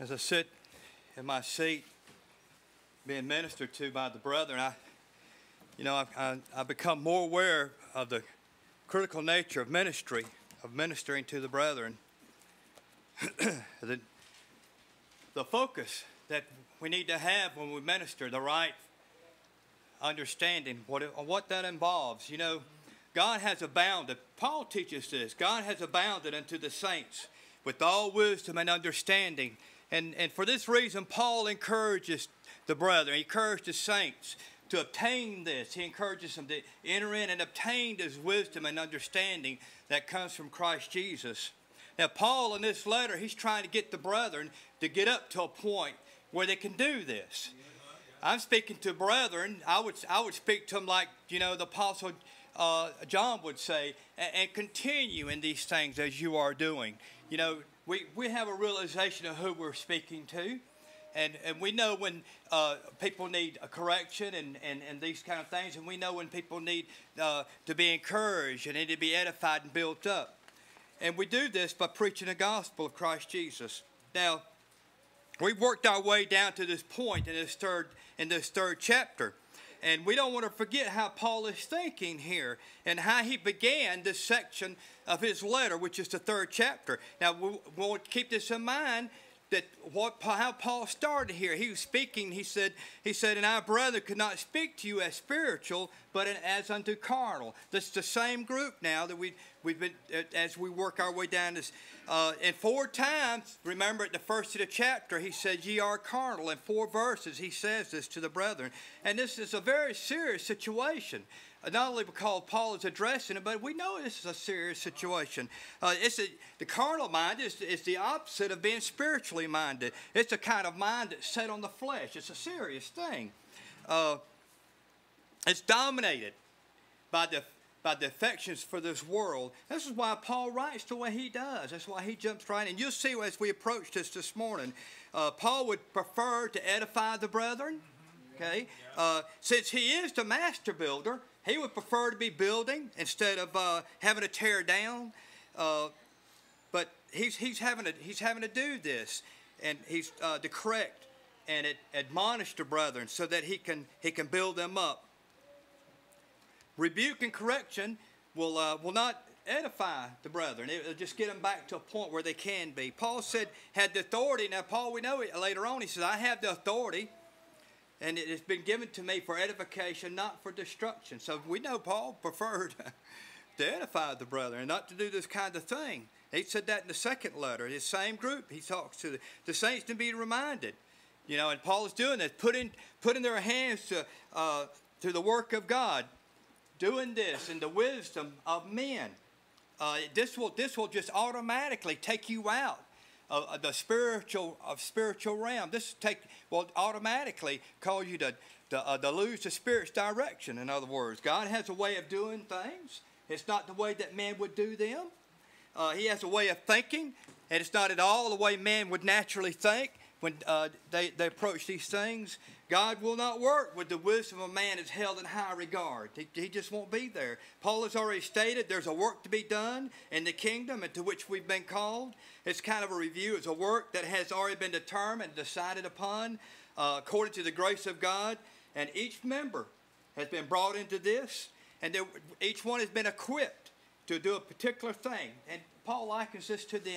as I sit in my seat, being ministered to by the brethren, I, you know, I, I, I become more aware of the critical nature of ministry, of ministering to the brethren. the, the focus that we need to have when we minister, the right understanding, what, it, what that involves. You know, God has abounded, Paul teaches this, God has abounded unto the saints with all wisdom and understanding and, and for this reason, Paul encourages the brethren, he encourages the saints to obtain this. He encourages them to enter in and obtain this wisdom and understanding that comes from Christ Jesus. Now, Paul, in this letter, he's trying to get the brethren to get up to a point where they can do this. I'm speaking to brethren. I would, I would speak to them like, you know, the Apostle uh, John would say, and, and continue in these things as you are doing. You know, we, we have a realization of who we're speaking to. And, and we know when uh, people need a correction and, and, and these kind of things, and we know when people need uh, to be encouraged and need to be edified and built up. And we do this by preaching the gospel of Christ Jesus. Now, we've worked our way down to this point in this third in this third chapter. And we don't want to forget how Paul is thinking here and how he began this section of his letter, which is the third chapter. Now, we'll, we'll keep this in mind that what how Paul started here. He was speaking. He said, he said, and our brother could not speak to you as spiritual, but as unto carnal. That's the same group now that we we've been as we work our way down this. Uh, and four times, remember at the first of the chapter, he said, "Ye are carnal." In four verses, he says this to the brethren, and this is a very serious situation not only because Paul is addressing it, but we know this is a serious situation. Uh, it's a, the carnal mind is, is the opposite of being spiritually minded. It's a kind of mind that's set on the flesh. It's a serious thing. Uh, it's dominated by the by the affections for this world. This is why Paul writes the way he does. That's why he jumps right in. You'll see as we approach this this morning, uh, Paul would prefer to edify the brethren. Okay, uh, since he is the master builder, he would prefer to be building instead of uh, having to tear down. Uh, but he's, he's, having to, he's having to do this, and he's uh, to correct and it, admonish the brethren so that he can, he can build them up. Rebuke and correction will, uh, will not edify the brethren. It'll just get them back to a point where they can be. Paul said, had the authority. Now, Paul, we know it later on, he says, I have the authority and it has been given to me for edification, not for destruction. So we know Paul preferred to edify the brother and not to do this kind of thing. He said that in the second letter. His same group, he talks to the, the saints to be reminded. You know, and Paul is doing this, putting, putting their hands to, uh, to the work of God, doing this in the wisdom of men. Uh, this, will, this will just automatically take you out the spiritual of spiritual realm. This take will automatically cause you to to, uh, to lose the spirit's direction. In other words, God has a way of doing things. It's not the way that man would do them. Uh, he has a way of thinking, and it's not at all the way man would naturally think when uh, they, they approach these things. God will not work with the wisdom of a man is held in high regard. He, he just won't be there. Paul has already stated there's a work to be done in the kingdom into which we've been called. It's kind of a review. It's a work that has already been determined, decided upon uh, according to the grace of God. And each member has been brought into this, and there, each one has been equipped to do a particular thing. And Paul likens this to the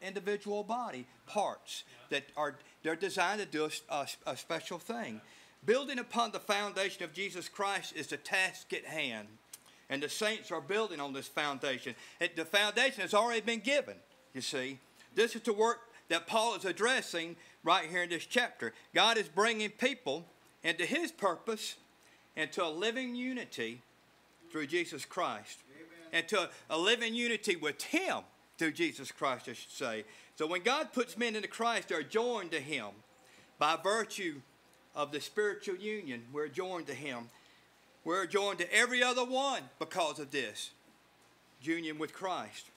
individual body parts that are they're designed to do a, a, special thing. Building upon the foundation of Jesus Christ is the task at hand. And the saints are building on this foundation. It, the foundation has already been given, you see. This is the work that Paul is addressing right here in this chapter. God is bringing people into his purpose and to a living unity through Jesus Christ. Amen. And to a living unity with him through Jesus Christ, I should say. So when God puts men into Christ, they're joined to Him by virtue of the spiritual union. We're joined to Him. We're joined to every other one because of this union with Christ.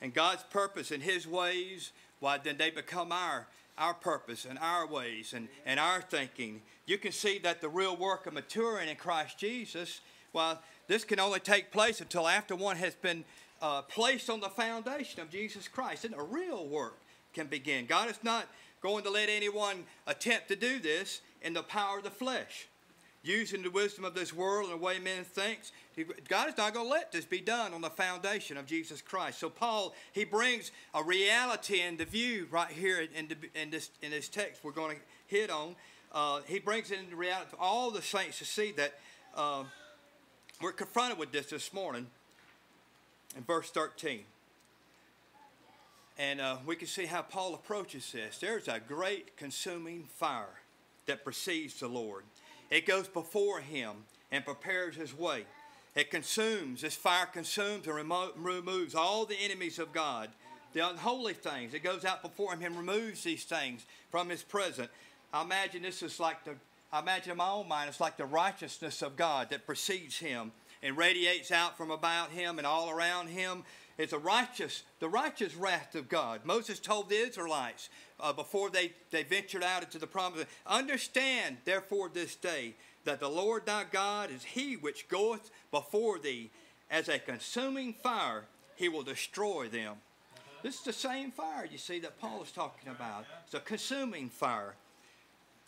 And God's purpose and His ways, why then they become our our purpose and our ways and, and our thinking. You can see that the real work of maturing in Christ Jesus, well, this can only take place until after one has been uh, placed on the foundation of Jesus Christ. And a real work can begin. God is not going to let anyone attempt to do this in the power of the flesh, using the wisdom of this world and the way men think. God is not going to let this be done on the foundation of Jesus Christ. So Paul, he brings a reality into view right here in, the, in this in this text we're going to hit on. Uh, he brings it into reality for all the saints to see that uh, we're confronted with this this morning in verse 13. And uh, we can see how Paul approaches this. There's a great consuming fire that precedes the Lord. It goes before him and prepares his way. It consumes, this fire consumes and remo- removes all the enemies of God, the unholy things. It goes out before him and removes these things from his presence. I imagine this is like the, I imagine in my own mind, it's like the righteousness of God that precedes him and radiates out from about him and all around him. It's a righteous, the righteous wrath of God. Moses told the Israelites uh, before they, they ventured out into the promise, understand therefore this day that the Lord thy God is he which goeth before thee as a consuming fire, he will destroy them. Uh-huh. This is the same fire you see that Paul is talking about. It's a consuming fire.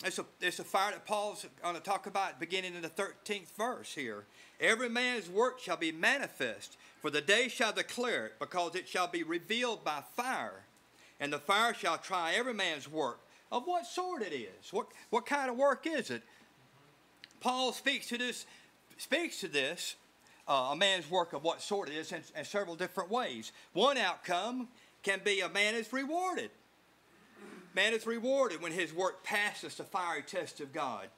It's a, it's a fire that Paul's going to talk about beginning in the 13th verse here. Every man's work shall be manifest, for the day shall declare it, because it shall be revealed by fire. And the fire shall try every man's work, of what sort it is. What, what kind of work is it? Paul speaks to this, speaks to this uh, a man's work of what sort it is in, in several different ways. One outcome can be a man is rewarded. Man is rewarded when his work passes the fiery test of God.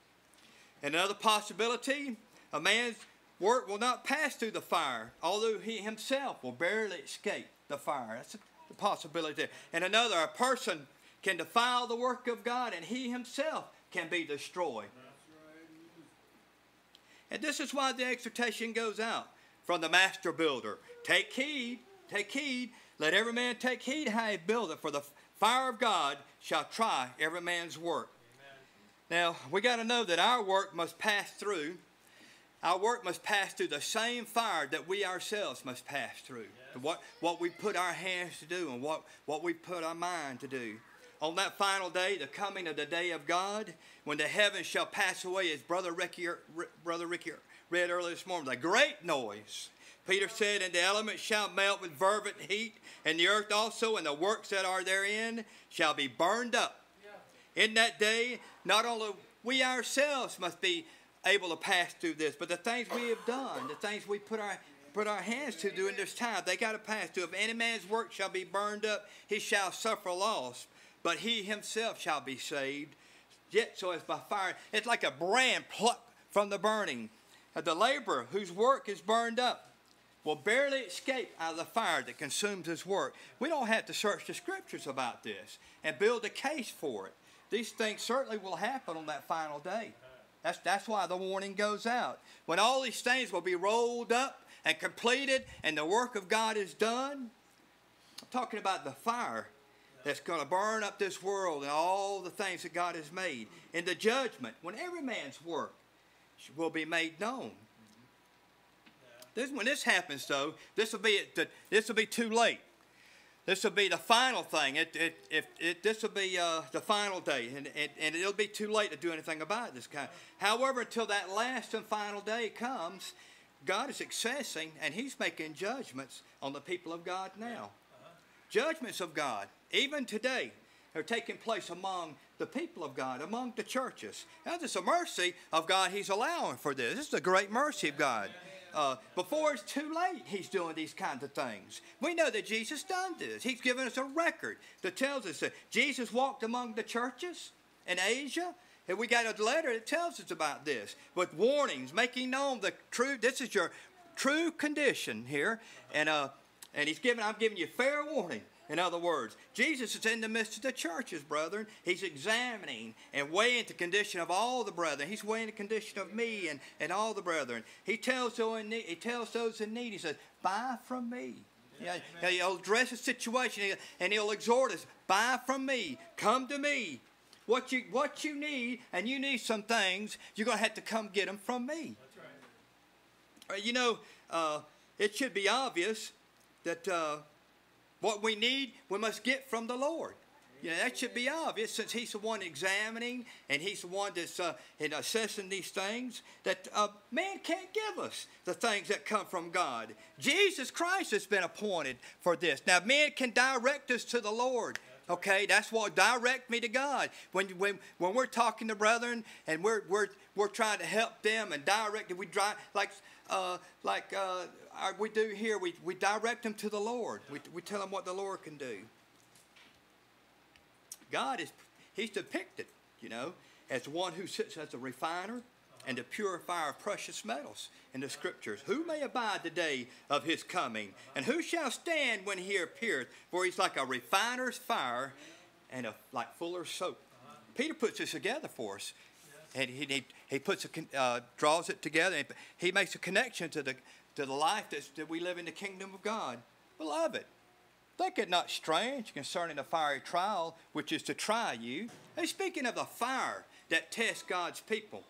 And another possibility, a man's work will not pass through the fire, although he himself will barely escape the fire. That's a possibility. And another, a person can defile the work of God and he himself can be destroyed. And this is why the exhortation goes out from the master builder. Take heed, take heed, let every man take heed how he buildeth, for the fire of God shall try every man's work. Amen. Now, we got to know that our work must pass through. Our work must pass through the same fire that we ourselves must pass through. Yes. What, what we put our hands to do and what, what we put our mind to do. On that final day, the coming of the day of God, when the heavens shall pass away, as Brother Ricky, Brother Ricky read earlier this morning, the great noise Peter said, And the elements shall melt with fervent heat, and the earth also and the works that are therein shall be burned up. Yeah. In that day, not only we ourselves must be able to pass through this, but the things we have done, the things we put our put our hands to during this time, they got to pass through. If any man's work shall be burned up, he shall suffer loss, but he himself shall be saved. Yet so as by fire. It's like a brand plucked from the burning. Uh, the laborer whose work is burned up will barely escape out of the fire that consumes his work. We don't have to search the scriptures about this and build a case for it. These things certainly will happen on that final day. That's, that's why the warning goes out. When all these things will be rolled up and completed and the work of God is done, I'm talking about the fire that's going to burn up this world and all the things that God has made. In the judgment, when every man's work will be made known. This, when this happens, though, this will be this will be too late. This will be the final thing. It, it, it, it this will be uh, the final day, and, it, and it'll be too late to do anything about this kind. However, until that last and final day comes, God is accessing and He's making judgments on the people of God now. Judgments of God, even today, are taking place among the people of God, among the churches. Now, this is a mercy of God He's allowing for this. This is a great mercy of God. Uh, before it's too late, he's doing these kinds of things. We know that Jesus done this. He's given us a record that tells us that Jesus walked among the churches in Asia. And we got a letter that tells us about this with warnings, making known the true. This is your true condition here, and uh, and he's giving. I'm giving you fair warning. In other words, Jesus is in the midst of the churches, brethren. He's examining and weighing the condition of all the brethren. He's weighing the condition of me and, and all the brethren. He tells, those in need, he tells those in need, he says, buy from me. Yeah, he'll address the situation and he'll exhort us, buy from me, come to me. What you, what you need, and you need some things, you're going to have to come get them from me. That's right. You know, uh, it should be obvious that uh, what we need, we must get from the Lord. Know, that should be obvious since he's the one examining and he's the one that's uh, in assessing these things. That uh, man can't give us the things that come from God. Jesus Christ has been appointed for this. Now, men can direct us to the Lord. Okay, that's what direct me to God. When, when, when we're talking to brethren and we're, we're, we're trying to help them and direct we drive like uh, like uh, we do here. We, we direct them to the Lord. We, we tell them what the Lord can do. God is, he's depicted, you know, as one who sits as a refiner and a purifier of precious metals in the scriptures. Who may abide the day of his coming? And who shall stand when he appeareth? For he's like a refiner's fire and a like fuller's soap. Peter puts this together for us. And he, he, puts a, uh, draws it together. He makes a connection to the, to the life that's, that we live in the kingdom of God. Beloved, Think it not strange concerning the fiery trial which is to try you. He's speaking of the fire that tests God's people.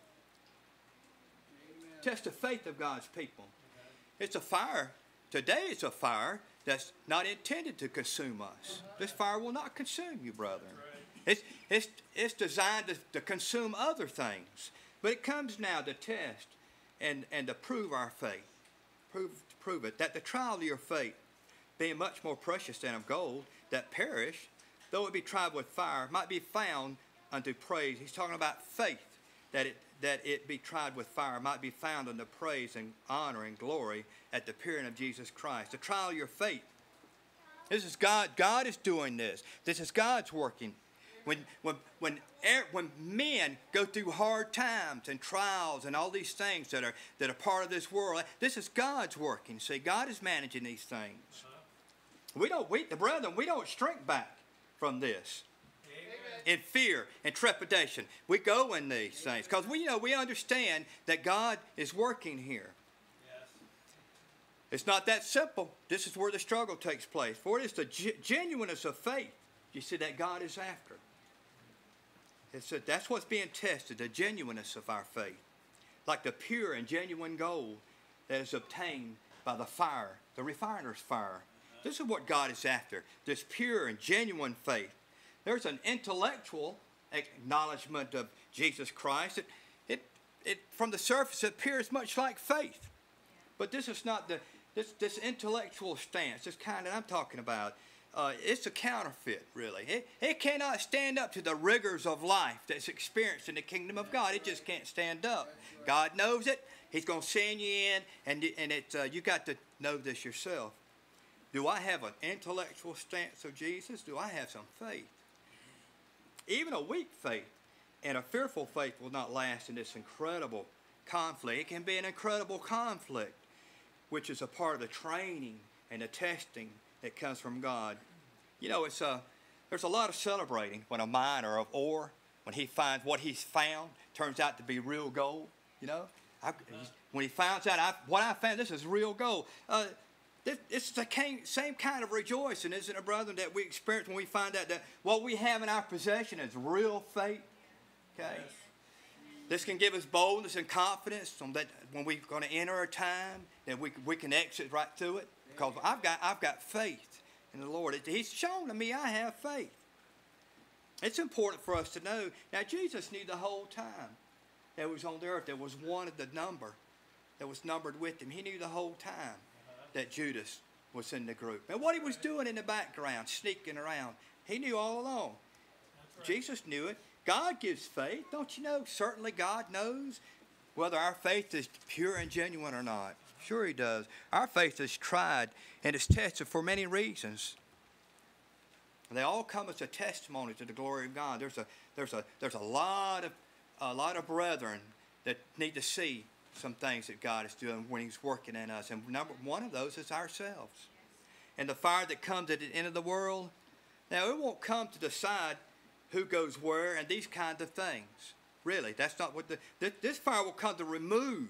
Amen. Test the faith of God's people. It's a fire. Today it's a fire that's not intended to consume us. This fire will not consume you, brother. It's, it's, it's designed to, to consume other things. But it comes now to test and, and to prove our faith. Prove, prove it. That the trial of your faith being much more precious than of gold, that perish, though it be tried with fire, might be found unto praise. He's talking about faith, that it that it be tried with fire, might be found unto praise and honor and glory at the appearing of Jesus Christ. The trial of your faith. This is God. God is doing this. This is God's working. When, when, when, when men go through hard times and trials and all these things that are, that are part of this world, this is God's working. See, God is managing these things. We don't, we, the brethren, we don't shrink back from this. In fear and trepidation, we go in these things because we you know we understand that God is working here. Yes. It's not that simple. This is where the struggle takes place. For it is the genuineness of faith. You see that God is after. It's a, that's what's being tested, the genuineness of our faith, like the pure and genuine gold that is obtained by the fire, the refiner's fire this is what God is after this pure and genuine faith. There's an intellectual acknowledgement of Jesus Christ. It, it, it, from the surface, it appears much like faith. But this is not the, this, this intellectual stance, this kind that I'm talking about. Uh, it's a counterfeit, really. It, it cannot stand up to the rigors of life that's experienced in the kingdom of God. It just can't stand up. God knows it. He's going to send you in, and, and it, uh, you got to know this yourself. Do I have an intellectual stance of Jesus? Do I have some faith? Even a weak faith and a fearful faith will not last in this incredible conflict. It can be an incredible conflict, which is a part of the training and the testing that comes from God. You know, it's a, there's a lot of celebrating when a miner of ore, when he finds what he's found, turns out to be real gold. You know, I, when he finds out I, what I found, this is real gold. Uh, it's the same kind of rejoicing, isn't it, brother, that we experience when we find out that what we have in our possession is real faith. Okay? Yes. This can give us boldness and confidence that when we're going to enter a time that we, we can exit right through it. Because I've got, I've got faith in the Lord. He's shown to me I have faith. It's important for us to know. Now, Jesus knew the whole time that was on the earth. There was one of the number that was numbered with him. He knew the whole time that Judas was in the group. And what he was doing in the background, sneaking around, he knew all along. Right. Jesus knew it. God gives faith. Don't you know? Certainly God knows whether our faith is pure and genuine or not. Sure, He does. Our faith is tried and is tested for many reasons. And they all come as a testimony to the glory of God. There's a, there's a, there's a lot of a lot of brethren that need to see some things that God is doing when He's working in us. And number one of those is ourselves. And the fire that comes at the end of the world, now it won't come to decide who goes where and these kinds of things. Really, that's not what the this fire will come to remove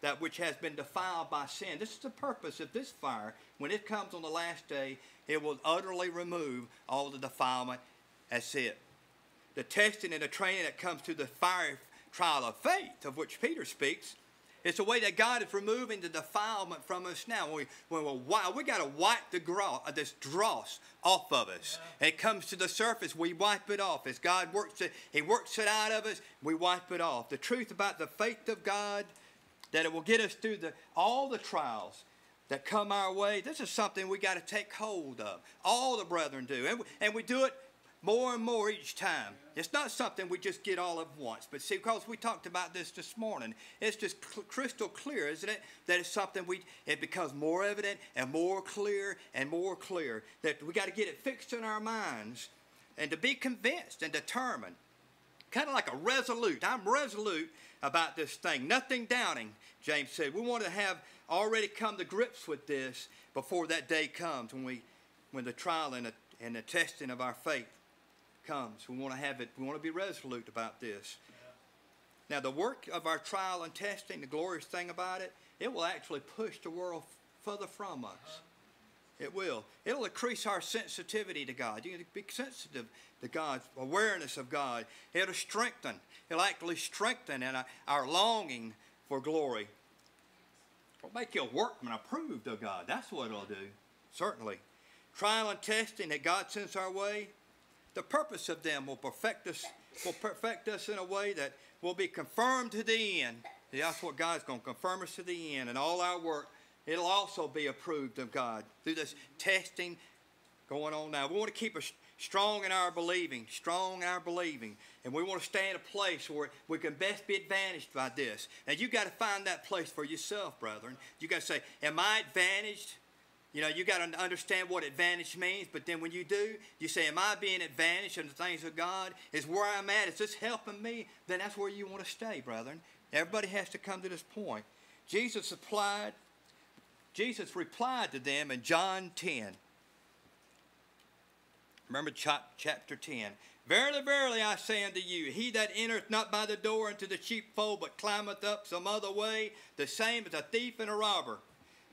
that which has been defiled by sin. This is the purpose of this fire. When it comes on the last day, it will utterly remove all the defilement. That's it. The testing and the training that comes to the fire trial of faith, of which Peter speaks, It's a way that God is removing the defilement from us now. When we, when we, we got to wipe the uh, this dross off of us. And it comes to the surface, we wipe it off. As God works it, He works it out of us, we wipe it off. The truth about the faith of God, that it will get us through the, all the trials that come our way, this is something we got to take hold of. All the brethren do. And we, and we do it more and more each time. It's not something we just get all at once. But see, because we talked about this this morning, it's just crystal clear, isn't it? That it's something we, it becomes more evident and more clear and more clear that we got to get it fixed in our minds and to be convinced and determined. Kind of like a resolute. I'm resolute about this thing. Nothing doubting, James said. We want to have already come to grips with this before that day comes when we when the trial and the, and the testing of our faith comes. We want to have it, we want to be resolute about this. Now, the work of our trial and testing, the glorious thing about it, it will actually push the world further from us. It will. It'll increase our sensitivity to God. You can be sensitive to God's awareness of God. It'll strengthen. It'll actually strengthen in our longing for glory. It'll make you a workman approved of God. That's what it'll do. Certainly. Trial and testing that God sends our way, the purpose of them will perfect us, will perfect us in a way that will be confirmed to the end. That's what God's going to confirm us to the end. And all our work, it'll also be approved of God through this testing going on now. We want to keep us strong in our believing, strong in our believing. And we want to stay in a place where we can best be advantaged by this. Now, you got to find that place for yourself, brethren. You got to say, Am I advantaged? You know, you got to understand what advantage means, but then when you do, you say, Am I being advantaged in the things of God? Is where I'm at, is this helping me? Then that's where you want to stay, brethren. Everybody has to come to this point. Jesus applied, Jesus replied to them in John 10. Remember chapter 10. Verily, verily, I say unto you, he that entereth not by the door into the sheepfold, but climbeth up some other way, the same is a thief and a robber.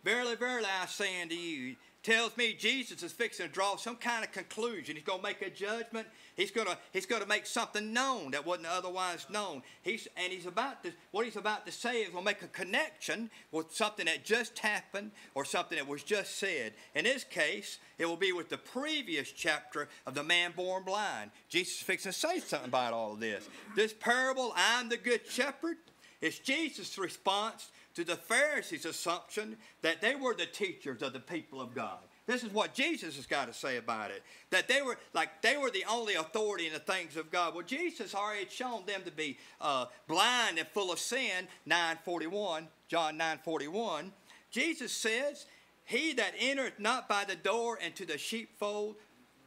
Verily, verily, I say unto you, tells me Jesus is fixing to draw some kind of conclusion. He's going to make a judgment. He's going to he's going to make something known that wasn't otherwise known. He's and he's about to what he's about to say is going to make a connection with something that just happened or something that was just said. In this case, it will be with the previous chapter of the man born blind. Jesus is fixing to say something about all of this. This parable, I'm the good shepherd, is Jesus' response to the Pharisees' assumption that they were the teachers of the people of God. This is what Jesus has got to say about it. That they were like they were the only authority in the things of God. Well, Jesus already had shown them to be uh, blind and full of sin. 941, John 941. Jesus says, He that entereth not by the door into the sheepfold,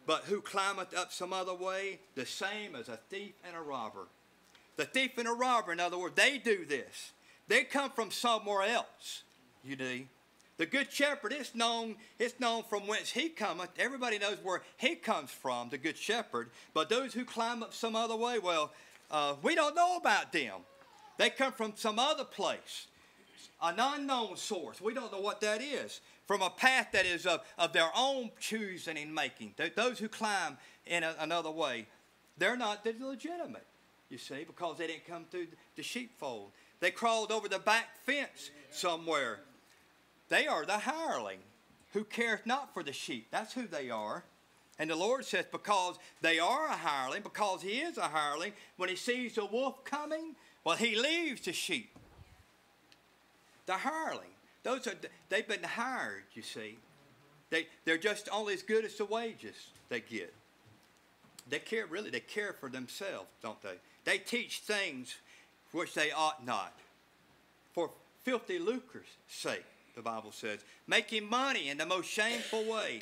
but who climbeth up some other way, the same as a thief and a robber. The thief and a robber, in other words, they do this. They come from somewhere else, you know. The good shepherd is known, it's known from whence he cometh. Everybody knows where he comes from, the good shepherd. But those who climb up some other way, well, uh, we don't know about them. They come from some other place, an unknown source. We don't know what that is. From a path that is of, of their own choosing and making. Those who climb in a, another way, they're not they're legitimate, you see, because they didn't come through the sheepfold. They crawled over the back fence somewhere. They are the hireling who careth not for the sheep. That's who they are. And the Lord says, because they are a hireling, because he is a hireling, when he sees the wolf coming, well, he leaves the sheep. The hireling. Those are they've been hired, you see. They they're just only as good as the wages they get. They care really, they care for themselves, don't they? They teach things which they ought not. For filthy lucre's sake, the Bible says, making money in the most shameful way.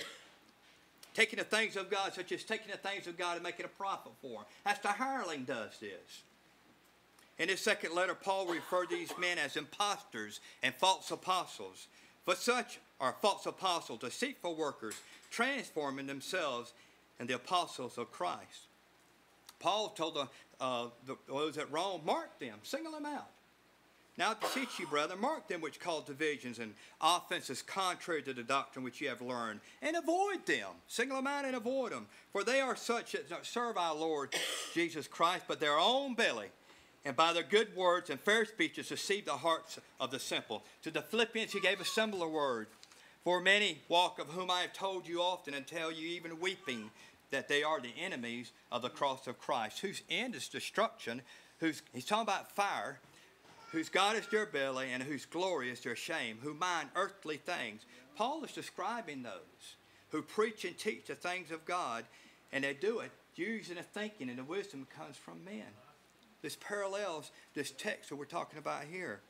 Taking the things of God, such as taking the things of God and making a profit for them. That's the hireling does this. In his second letter, Paul referred to these men as impostors and false apostles. For such are false apostles, deceitful workers, transforming themselves into the apostles of Christ. Paul told the, uh, the, those at Rome, mark them, single them out. Now I beseech you, brethren, mark them which cause divisions and offenses contrary to the doctrine which ye have learned, and avoid them. Single them out and avoid them. For they are such that serve our Lord Jesus Christ, but their own belly, and by their good words and fair speeches deceive the hearts of the simple. To the Philippians, he gave a similar word. For many walk of whom I have told you often and tell you even weeping that they are the enemies of the cross of Christ, whose end is destruction, whose he's talking about fire, whose God is their belly and whose glory is their shame, who mind earthly things. Paul is describing those who preach and teach the things of God, and they do it using the thinking and the wisdom comes from men. This parallels this text that we're talking about here.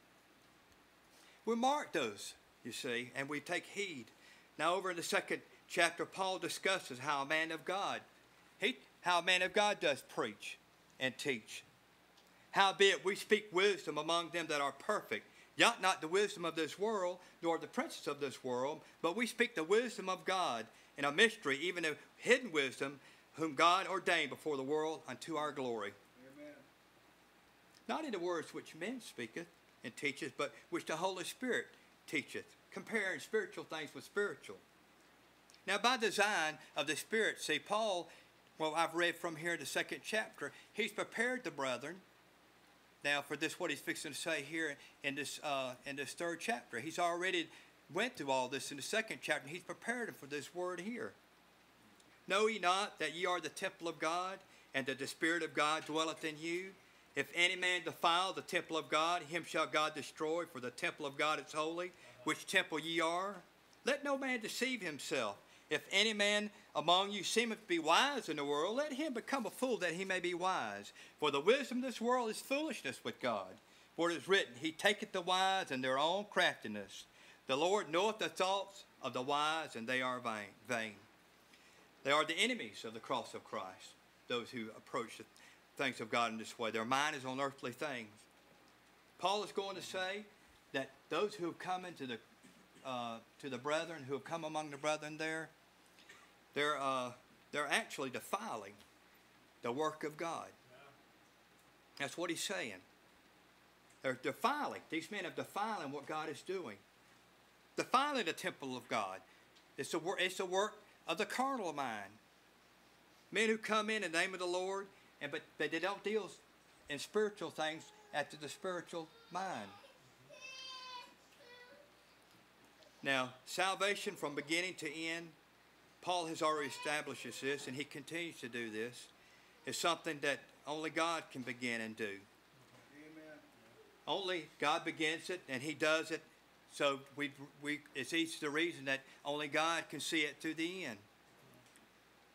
We mark those, you see, and we take heed. Now, over in the second chapter, Paul discusses how a man of God, he, how a man of God does preach and teach. Howbeit we speak wisdom among them that are perfect, yet not the wisdom of this world, nor the princes of this world, but we speak the wisdom of God in a mystery, even a hidden wisdom, whom God ordained before the world unto our glory not in the words which men speaketh and teacheth, but which the Holy Spirit teacheth, comparing spiritual things with spiritual. Now, by design of the Spirit, see, Paul, well, I've read from here the second chapter, he's prepared the brethren. Now, for this, what he's fixing to say here in this uh, in this third chapter, he's already went through all this in the second chapter. He's prepared them for this word here. Know ye not that ye are the temple of God, and that the Spirit of God dwelleth in you? If any man defile the temple of God, him shall God destroy, for the temple of God is holy, which temple ye are. Let no man deceive himself. If any man among you seemeth to be wise in the world, let him become a fool that he may be wise. For the wisdom of this world is foolishness with God. For it is written, He taketh the wise in their own craftiness. The Lord knoweth the thoughts of the wise, and they are vain. vain. They are the enemies of the cross of Christ, those who approach the things of God in this way. Their mind is on earthly things. Paul is going to say that those who have come into the uh, to the brethren, who have come among the brethren there, they're uh, they're actually defiling the work of God. That's what he's saying. They're defiling. These men are defiling what God is doing. Defiling the temple of God. It's the, it's the work of the carnal mind. Men who come in the name of the Lord and but they don't deal in spiritual things after the spiritual mind. Now, salvation from beginning to end, Paul has already established this, and he continues to do this, is something that only God can begin and do. Amen. Only God begins it, and he does it. So we, we, it's each the reason that only God can see it to the end.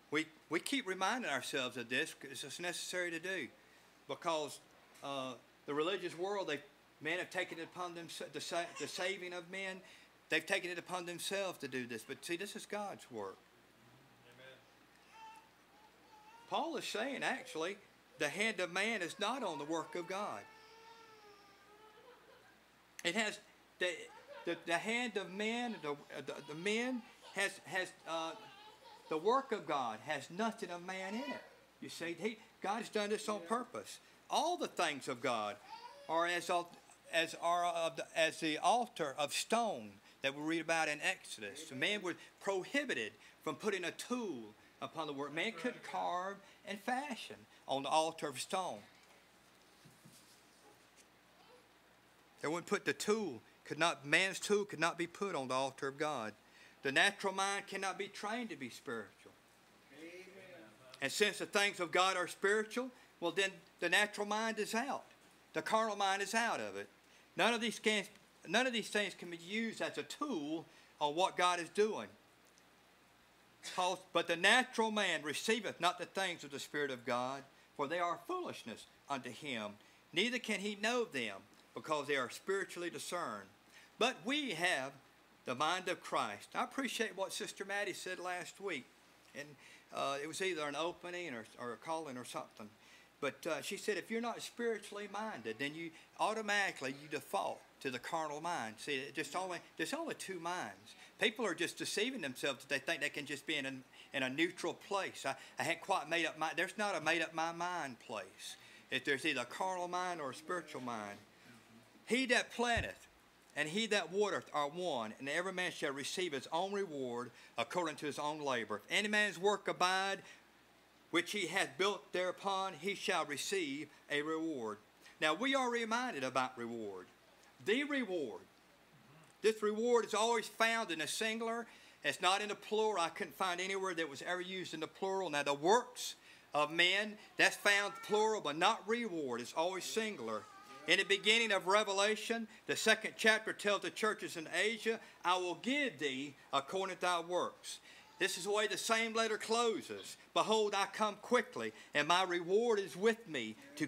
We, we keep reminding ourselves of this because it's necessary to do because uh, the religious world, they, men have taken it upon themselves, the, sa- the saving of men, they've taken it upon themselves to do this. But see, this is God's work. Amen. Paul is saying, actually, the hand of man is not on the work of God. It has the, the, the hand of man, the, the, the men has, has uh, the work of God has nothing of man in it. You see, he, God has done this on purpose. All the things of God are as, as, are of the, as the altar of stone that we read about in Exodus. The man was prohibited from putting a tool upon the work. Man could carve and fashion on the altar of stone. They wouldn't put the tool, could not man's tool could not be put on the altar of God. The natural mind cannot be trained to be spiritual. Amen. And since the things of God are spiritual, well, then the natural mind is out. The carnal mind is out of it. None of these, can, none of these things can be used as a tool on what God is doing. But the natural man receiveth not the things of the Spirit of God, for they are foolishness unto him. Neither can he know them, because they are spiritually discerned. But we have the mind of Christ. I appreciate what Sister Maddie said last week, and uh, it was either an opening or, or a calling or something. But uh, she said, if you're not spiritually minded, then you automatically you default to the carnal mind. See, just only there's only two minds. People are just deceiving themselves. That they think they can just be in a, in a neutral place. I, I hadn't quite made up my. There's not a made up my mind place. If there's either a carnal mind or a spiritual mind, he that planteth and he that watereth are one, and every man shall receive his own reward according to his own labor. If any man's work abide, which he hath built thereupon, he shall receive a reward. Now we are reminded about reward. The reward. This reward is always found in a singular. It's not in the plural. I couldn't find anywhere that was ever used in the plural. Now the works of men, that's found plural, but not reward. It's always singular. In the beginning of Revelation, the second chapter tells the churches in Asia, I will give thee according to thy works. This is the way the same letter closes. Behold, I come quickly, and my reward is with me to,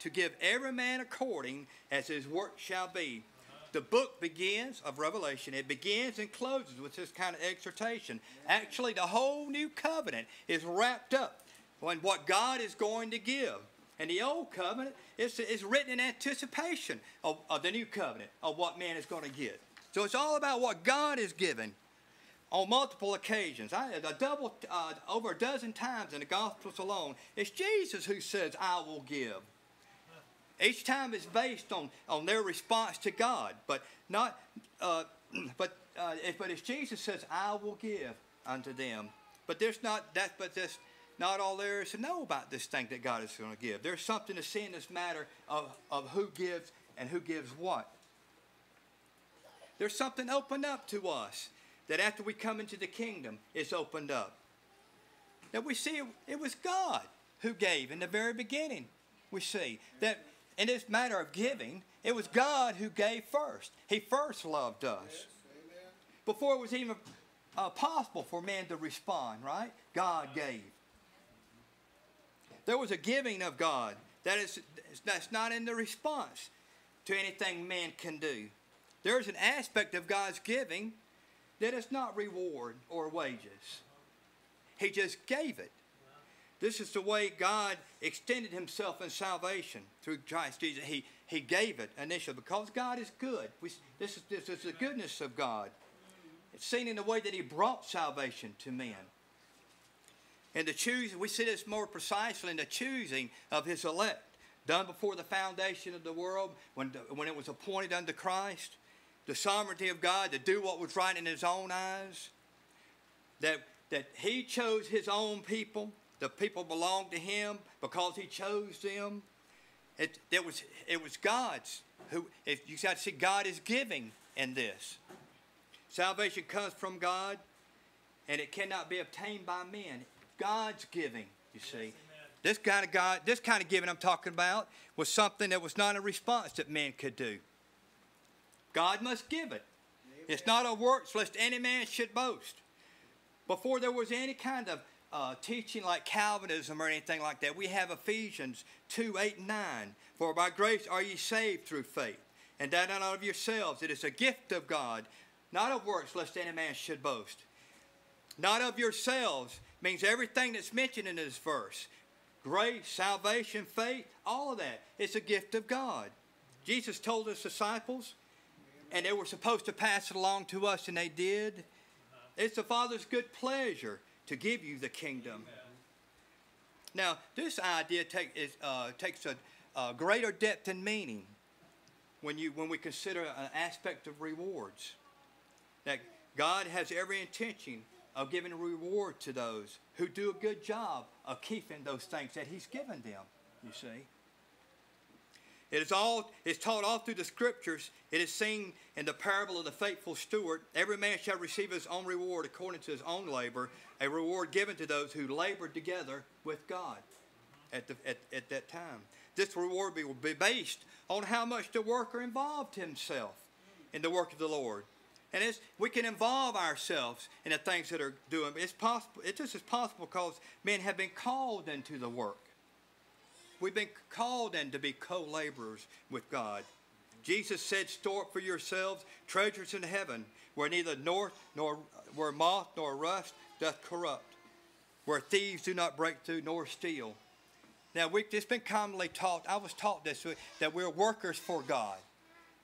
to give every man according as his work shall be. The book begins of Revelation. It begins and closes with this kind of exhortation. Actually, the whole new covenant is wrapped up in what God is going to give. And the old covenant is, is written in anticipation of, of the new covenant, of what man is going to get. So it's all about what God is giving on multiple occasions. I, a double, uh, over a dozen times in the Gospels alone, it's Jesus who says, I will give. Each time is based on, on their response to God, but not, uh, but, uh, but it's Jesus says, I will give unto them. But there's not that, but there's not all there is to know about this thing that God is going to give. There's something to see in this matter of, of who gives and who gives what. There's something opened up to us that after we come into the kingdom, it's opened up. That we see it was God who gave in the very beginning. We see that in this matter of giving, it was God who gave first. He first loved us. Before it was even uh, possible for man to respond, right? God gave. There was a giving of God that is that's not in the response to anything man can do. There's an aspect of God's giving that is not reward or wages. He just gave it. This is the way God extended himself in salvation through Christ Jesus. He, he gave it initially because God is good. We, this, is, this is the goodness of God. It's seen in the way that he brought salvation to men. And the choosing, we see this more precisely in the choosing of his elect, done before the foundation of the world, when, when it was appointed unto Christ. The sovereignty of God to do what was right in his own eyes. That, that he chose his own people. The people belonged to him because he chose them. It, it, was, it was God's. Who, if you got to see, God is giving in this. Salvation comes from God, and it cannot be obtained by men. God's giving, you see. This kind of God, this kind of giving I'm talking about was something that was not a response that men could do. God must give it. Amen. It's not a works lest any man should boast. Before there was any kind of uh, teaching like Calvinism or anything like that, we have Ephesians 2 8 and 9. For by grace are ye saved through faith, and that not of yourselves. It is a gift of God, not of works lest any man should boast. Not of yourselves, means everything that's mentioned in this verse grace, salvation, faith, all of that. It's a gift of God. Jesus told his disciples, and they were supposed to pass it along to us, and they did. It's the Father's good pleasure to give you the kingdom. Now, this idea take, is, uh, takes a, a, greater depth and meaning when, you, when we consider an aspect of rewards. That God has every intention of giving a reward to those who do a good job of keeping those things that He's given them, you see. It is all it's taught all through the scriptures. It is seen in the parable of the faithful steward. Every man shall receive his own reward according to his own labor, a reward given to those who labored together with God at, the, at, at that time. This reward will be based on how much the worker involved himself in the work of the Lord. And it's, we can involve ourselves in the things that are doing. It's possible. It's just as possible because men have been called into the work. We've been called in to be co-laborers with God. Jesus said, "Store up for yourselves treasures in heaven, where neither north nor where moth nor rust doth corrupt, where thieves do not break through nor steal." Now, we've just been commonly taught. I was taught this that we're workers for God.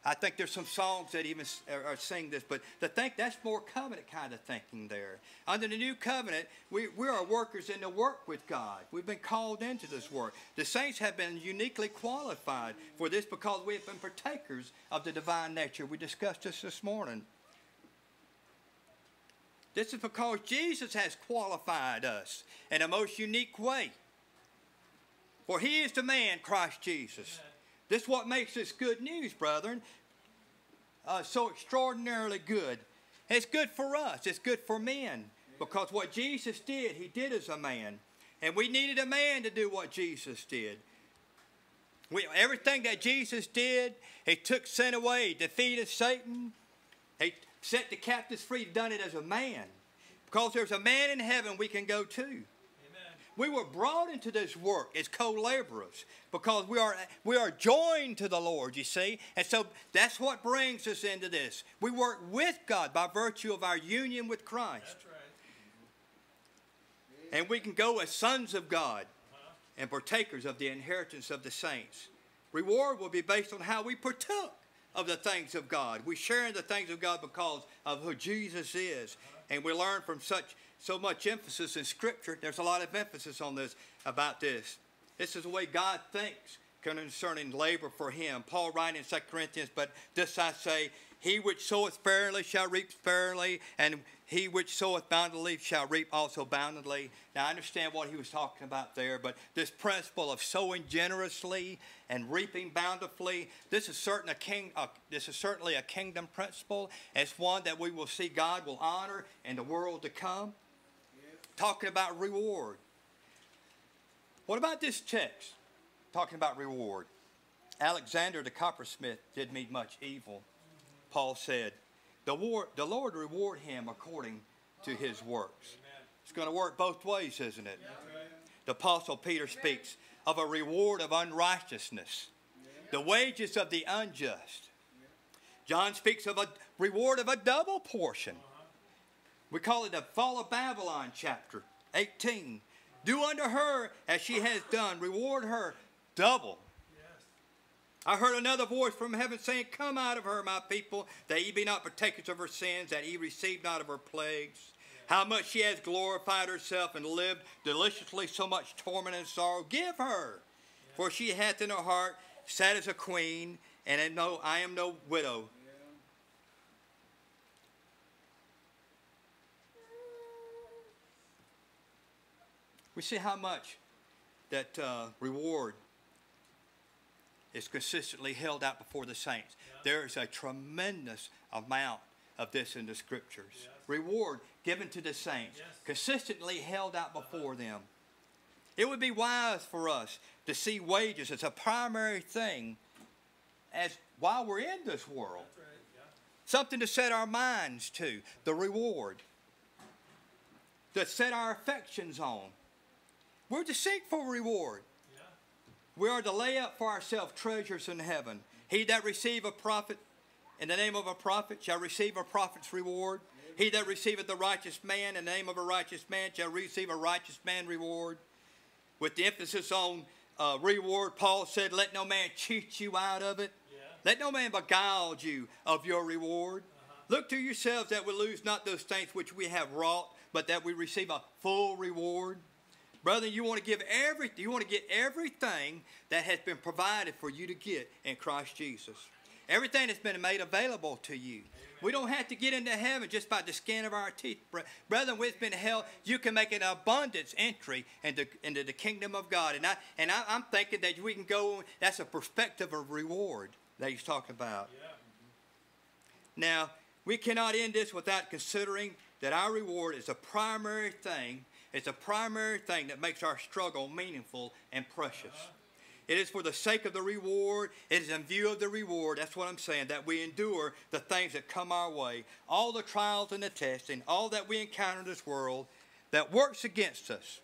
I think there's some songs that even are, sing this, but to think that's more covenant kind of thinking there. Under the new covenant, we, we are workers in the work with God. We've been called into this work. The saints have been uniquely qualified for this because we have been partakers of the divine nature. We discussed this this morning. This is because Jesus has qualified us in a most unique way. For he is the man, Christ Jesus. Amen This is what makes this good news, brethren. Uh, so extraordinarily good. It's good for us. It's good for men. Because what Jesus did, he did as a man. And we needed a man to do what Jesus did. We, everything that Jesus did, he took sin away, he defeated Satan, he set the captives free, done it as a man. Because there's a man in heaven we can go to. We were brought into this work as co-laborers because we are we are joined to the Lord, you see. And so that's what brings us into this. We work with God by virtue of our union with Christ. Right. And we can go as sons of God and partakers of the inheritance of the saints. Reward will be based on how we partook of the things of God. We share in the things of God because of who Jesus is. And we learn from such so much emphasis in Scripture. There's a lot of emphasis on this about this. This is the way God thinks concerning labor for him. Paul writing in 2 Corinthians, but this I say, he which soweth sparingly shall reap sparingly, and he which soweth bountifully shall reap also bountifully. Now, I understand what he was talking about there, but this principle of sowing generously and reaping bountifully, this is, certain a king, uh, this is certainly a kingdom principle. It's one that we will see God will honor in the world to come. Talking about reward. What about this text? Talking about reward. Alexander the coppersmith did me much evil Paul said, the, war, the Lord reward him according to his works. Amen. It's going to work both ways, isn't it? The Apostle Peter speaks of a reward of unrighteousness, the wages of the unjust. John speaks of a reward of a double portion. We call it the Fall of Babylon chapter 18. Do unto her as she has done, reward her double I heard another voice from heaven saying, Come out of her, my people, that ye be not partakers of her sins, that ye receive not of her plagues. How much she has glorified herself and lived deliciously so much torment and sorrow. Give her, for she hath in her heart sat as a queen, and no, I am no widow. We see how much that uh, reward is consistently held out before the saints. Yeah. There is a tremendous amount of this in the scriptures. Yes. Reward given to the saints, yes. consistently held out before them. It would be wise for us to see wages as a primary thing as while we're in this world. Right. Yeah. Something to set our minds to, the reward. To set our affections on. We're to seek for reward. We are to lay up for ourselves treasures in heaven. He that receive a prophet in the name of a prophet shall receive a prophet's reward. He that receiveth the righteous man in the name of a righteous man shall receive a righteous man reward. With the emphasis on uh, reward, Paul said, Let no man cheat you out of it. Yeah. Let no man beguile you of your reward. Uh-huh. Look to yourselves that we lose not those things which we have wrought, but that we receive a full reward. Brother, you want to give everything, you want to get everything that has been provided for you to get in Christ Jesus. Everything that's been made available to you. Amen. We don't have to get into heaven just by the skin of our teeth. Brethren, we've been held, you can make an abundance entry into, into the kingdom of God. And, I, and I, am thinking that we can go, that's a perspective of reward that he's talking about. Yeah. Now, we cannot end this without considering that our reward is a primary thing it's a primary thing that makes our struggle meaningful and precious. It is for the sake of the reward. It is in view of the reward. That's what I'm saying, that we endure the things that come our way. All the trials and the testing, all that we encounter in this world that works against us.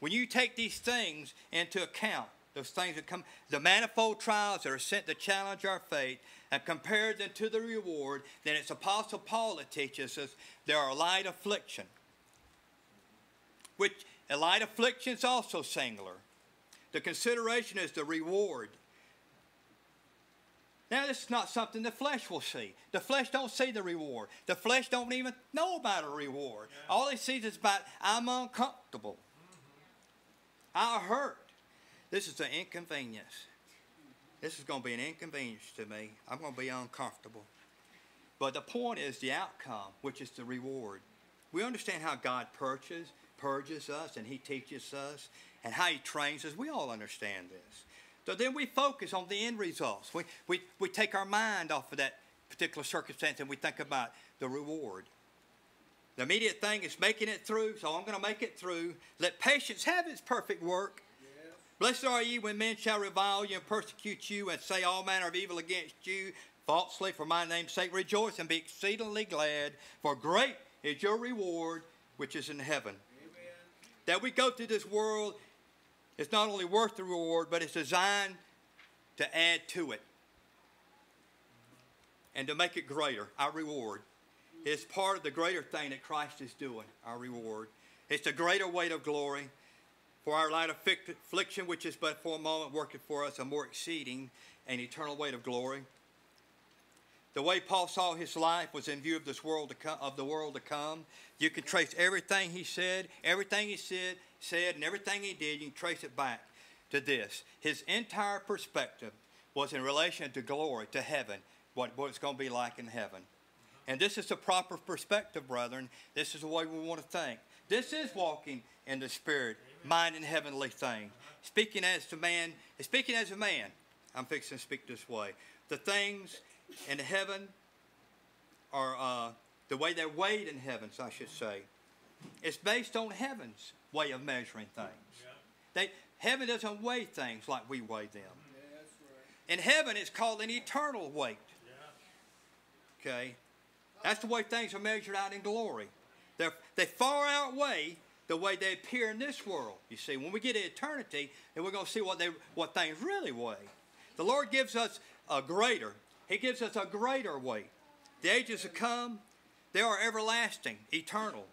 When you take these things into account, those things that come, the manifold trials that are sent to challenge our faith, and compare them to the reward, then it's Apostle Paul that teaches us there are light affliction which a light affliction is also singular. The consideration is the reward. Now, this is not something the flesh will see. The flesh don't see the reward. The flesh don't even know about a reward. Yeah. All he sees is about, I'm uncomfortable. Mm-hmm. I hurt. This is an inconvenience. This is going to be an inconvenience to me. I'm going to be uncomfortable. But the point is the outcome, which is the reward. We understand how God purchased, purges us and He teaches us and how He trains us. We all understand this. So then we focus on the end results. We, we, we take our mind off of that particular circumstance and we think about the reward. The immediate thing is making it through, so I'm going to make it through. Let patience have its perfect work. Yes. Blessed are ye when men shall revile you and persecute you and say all manner of evil against you falsely for my name's sake. Rejoice and be exceedingly glad, for great is your reward which is in heaven. That we go through this world is not only worth the reward, but it's designed to add to it and to make it greater, our reward. It's part of the greater thing that Christ is doing, our reward. It's the greater weight of glory for our light affliction, which is but for a moment working for us a more exceeding and eternal weight of glory. The way Paul saw his life was in view of this world to come, of the world to come. You can trace everything he said, everything he said, said, and everything he did. You can trace it back to this. His entire perspective was in relation to glory, to heaven, what, what it's going to be like in heaven. And this is the proper perspective, brethren. This is the way we want to think. This is walking in the Spirit, mind in heavenly things. Speaking as a man, speaking as a man, I'm fixing to speak this way. The things in heaven or uh, the way they're weighed in heavens, I should say. It's based on heaven's way of measuring things. They, heaven doesn't weigh things like we weigh them. In heaven, it's called an eternal weight. Okay? That's the way things are measured out in glory. They're, they far outweigh the way they appear in this world. You see, when we get to eternity, then we're going to see what, they, what things really weigh. The Lord gives us a greater, He gives us a greater weight. The ages to come, they are everlasting, eternal.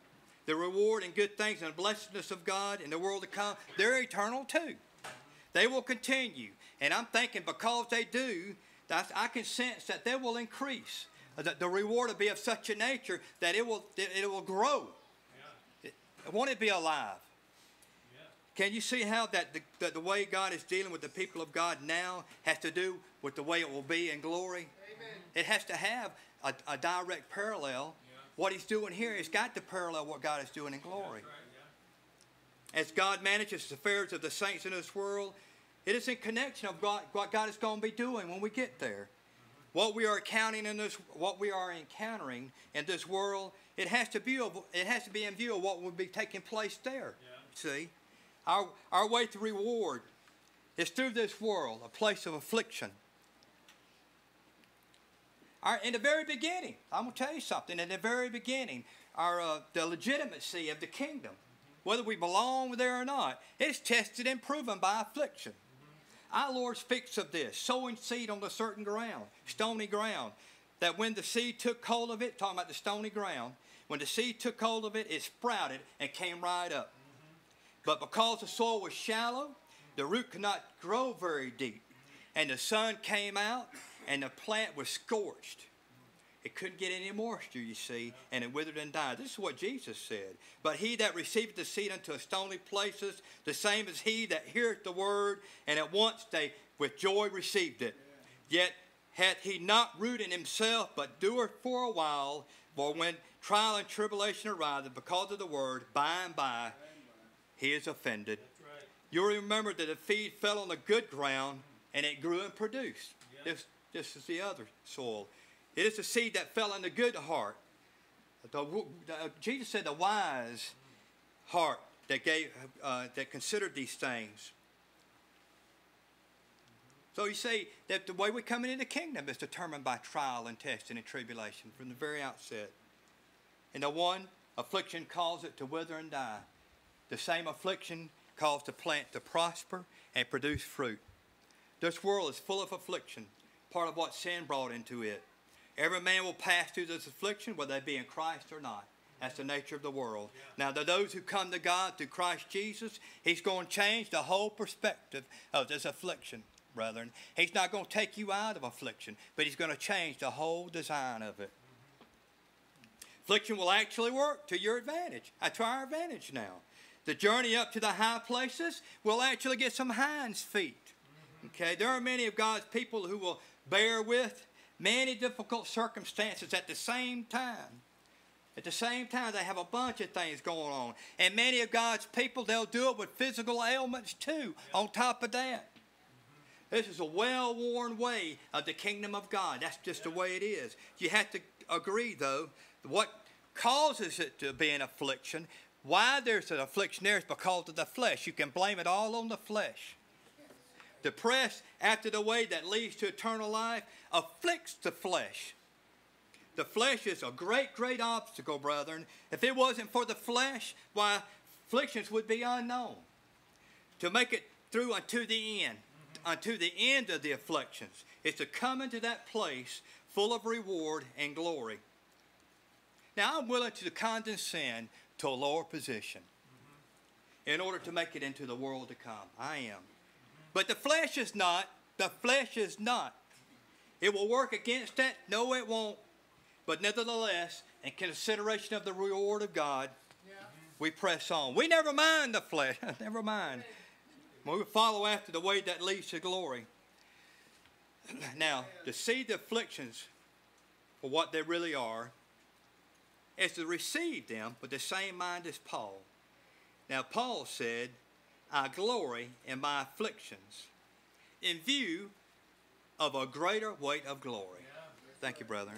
The reward and good things and blessedness of God in the world to come, they're eternal too. They will continue. And I'm thinking because they do, I can sense that they will increase uh, the, the reward will be of such a nature that it will, it, will grow. Yeah. It, won't it be alive? Can you see how that the, the, the, way God is dealing with the people of God now has to do with the way it will be in glory? Amen. It has to have a, a direct parallel. Yeah. What he's doing here has got to parallel what God is doing in glory. Right, As God manages the affairs of the saints in this world, it is in connection of God, what God is going to be doing when we get there. Mm-hmm. What we are encountering in this, what we are encountering in this world, it has to be, it has to be in view of what will be taking place there. See, our our way to reward is through this world, a place of affliction. Our, in the very beginning, I'm going to tell you something. In the very beginning, our uh, the legitimacy of the kingdom, whether we belong there or not, is tested and proven by affliction. Our Lord speaks of this sowing seed on a certain ground, stony ground. That when the seed took hold of it, talking about the stony ground, when the seed took hold of it, it sprouted and came right up. But because the soil was shallow, the root could not grow very deep. And the sun came out, and the plant was scorched. It couldn't get any moisture, you see, and it withered and died. This is what Jesus said. But he that receiveth the seed unto stony places, the same as he that heareth the word, and at once they with joy received it. Yet hath he not root in himself, but doeth for a while. For when trial and tribulation ariseth because of the word, by and by he is offended. Right. You'll remember that the seed fell on the good ground, and it grew and produced. Just, just as the other soil. It is the seed that fell in the good heart. The, the, Jesus said the wise heart that gave uh, that considered these things. So you see that the way we come into the kingdom is determined by trial and testing and tribulation from the very outset. And the one affliction caused it to wither and die. The same affliction caused the plant to prosper and produce fruit. This world is full of affliction, part of what sin brought into it. Every man will pass through this affliction, whether they be in Christ or not. That's the nature of the world. Yeah. Now, to those who come to God through Christ Jesus, He's going to change the whole perspective of this affliction, brethren. He's not going to take you out of affliction, but He's going to change the whole design of it. Affliction will actually work to your advantage, to our advantage now. The journey up to the high places will actually get some hinds feet. Okay, there are many of God's people who will bear with many difficult circumstances at the same time. At the same time, they have a bunch of things going on. And many of God's people, they'll do it with physical ailments too, on top of that. This is a well worn way of the kingdom of God. That's just the way it is. You have to agree, though, what causes it to be an affliction, why there's an affliction there is because of the flesh. You can blame it all on the flesh. Depressed after the way that leads to eternal life afflicts the flesh. The flesh is a great, great obstacle, brethren. If it wasn't for the flesh, why, afflictions would be unknown. To make it through unto the end, unto the end of the afflictions, is to come into that place full of reward and glory. Now, I'm willing to condescend to a lower position in order to make it into the world to come. I am. But the flesh is not. The flesh is not. It will work against that? No, it won't. But nevertheless, in consideration of the reward of God, yeah. we press on. We never mind the flesh. never mind. We follow after the way that leads to glory. now, to see the afflictions for what they really are is to receive them with the same mind as Paul. Now, Paul said, I glory in my afflictions in view of a greater weight of glory. Thank you, brethren.